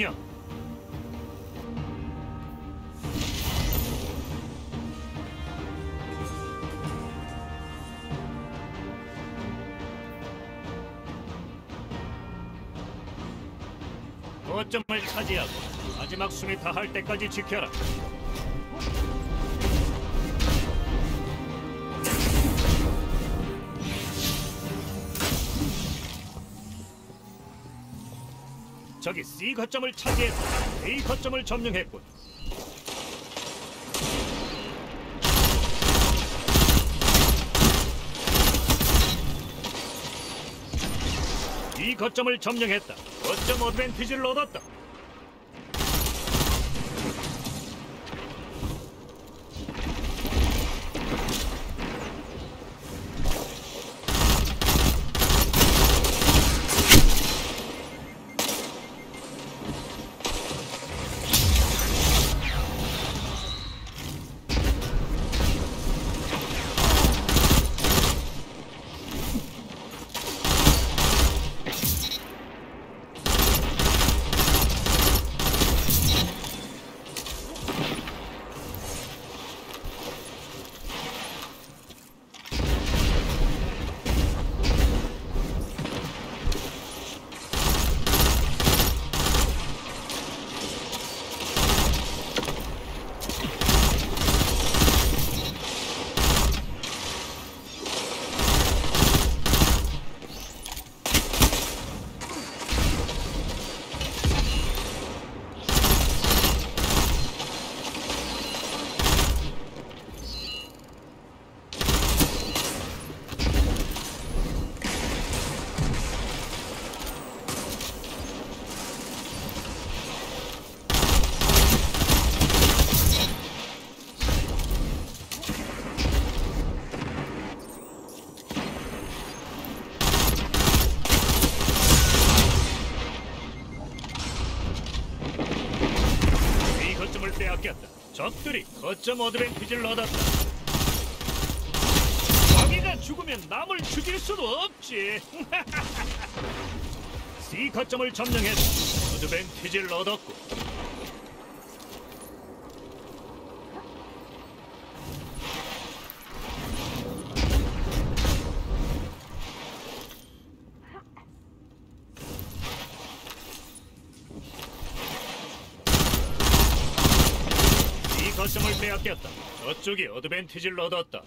명령. 거점을 차지하고 마지막 숨이 다할 때까지 지켜라. 저기 C 거점을 차지해서 A 거점을 점령했군. 이 거점을 점령했다. 거점 어드밴티지를 얻었다. 빼앗겼다. 적들이 거점 어드밴티지를 얻었다. 자기가 죽으면 남을 죽일 수도 없지. C 거점을 점령해서 어드밴티지를 얻었고 이 거점을 빼앗겼다. 저쪽이 어드밴티지를 얻었다.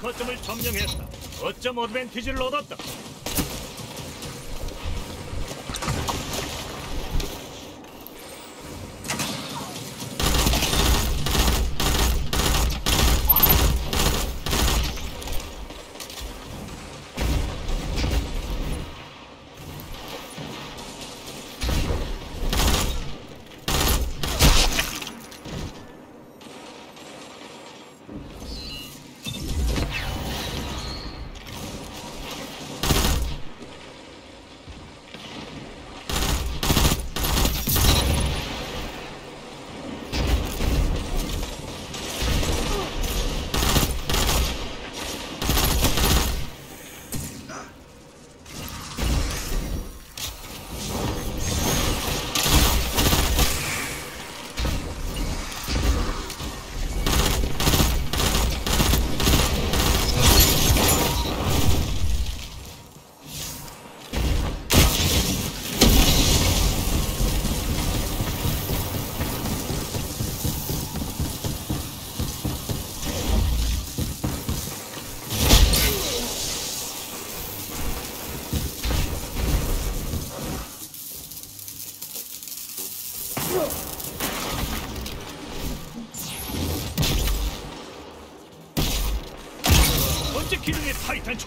거점을 점령했다. 거점 어드밴티지를 얻었다.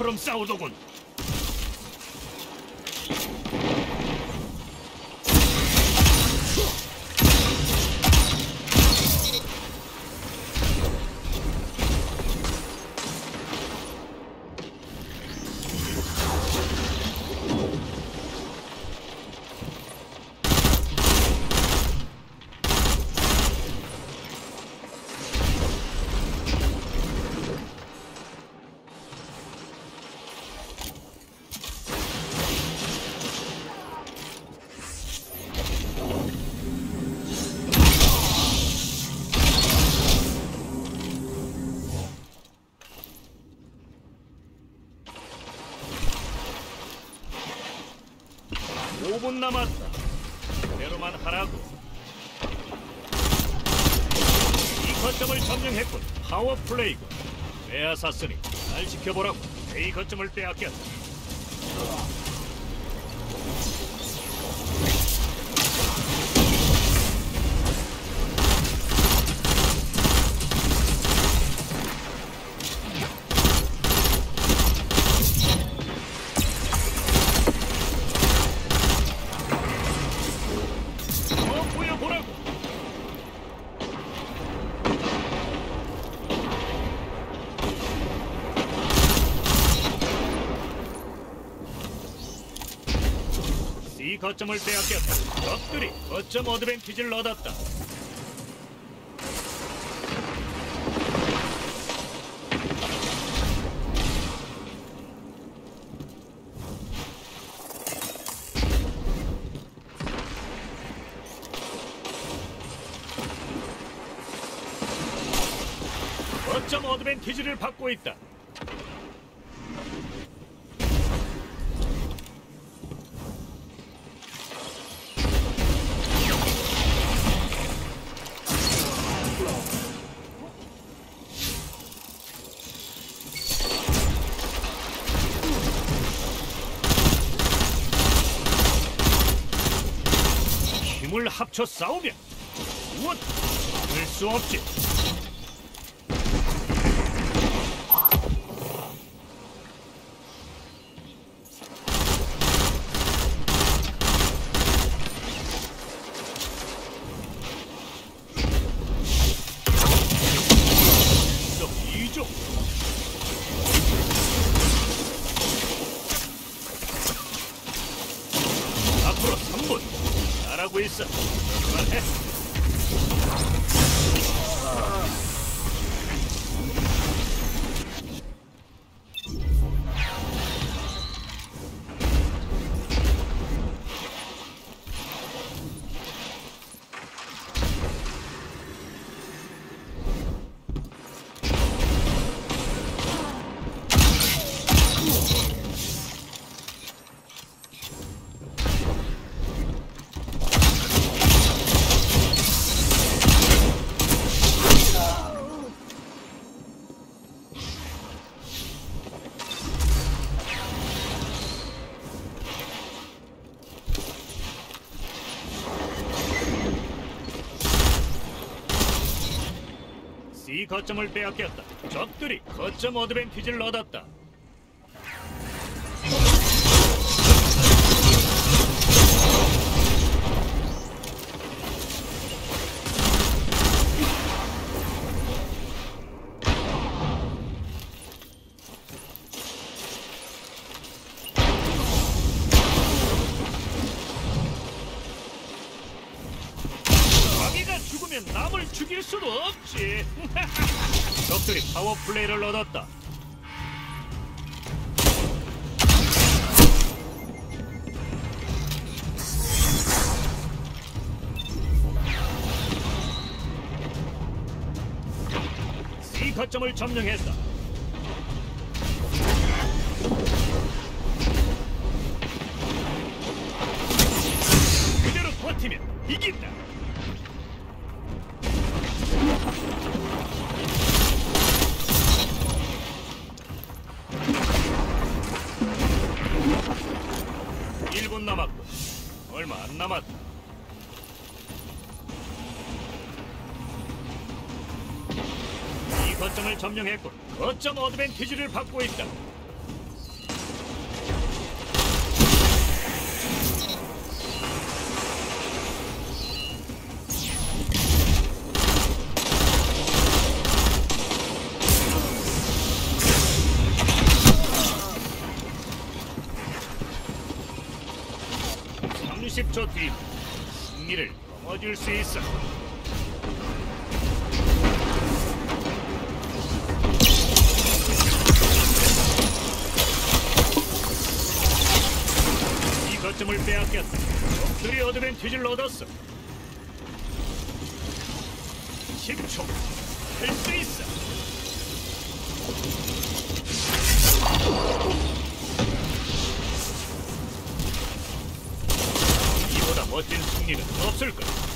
타이탄처럼 싸우더군. 5분 남았다. 그대로만 하라고. 이 거점을 점령했군. 파워 플레이군. 빼앗았으니 잘 지켜보라고. A 거점을 빼앗겼다. 거점을 빼앗겼다. 적들이 거점 어드밴티지를 얻었다. 거점 어드밴티지를 받고 있다. 합쳐 싸우면 무엇 막을 수 없지. 너 이쪽 앞으로 3분 잘하 거점을 빼앗겼다. 적들이 거점 어드밴티지를 얻었다 죽일 수도 없지. 적들이 파워 플레이를 얻었다. C 거점을 점령했다. 남았다. 이 거점을 점령했고 거점 어드밴티지를 받고 있다. 삼십 초뒤 승리를 거머쥘 수 있어. 이 거점을 빼앗겼다. 적들이 어드밴티지를 얻었어. 10초. 할 수 있어. 멋진 승리는 없을 거다.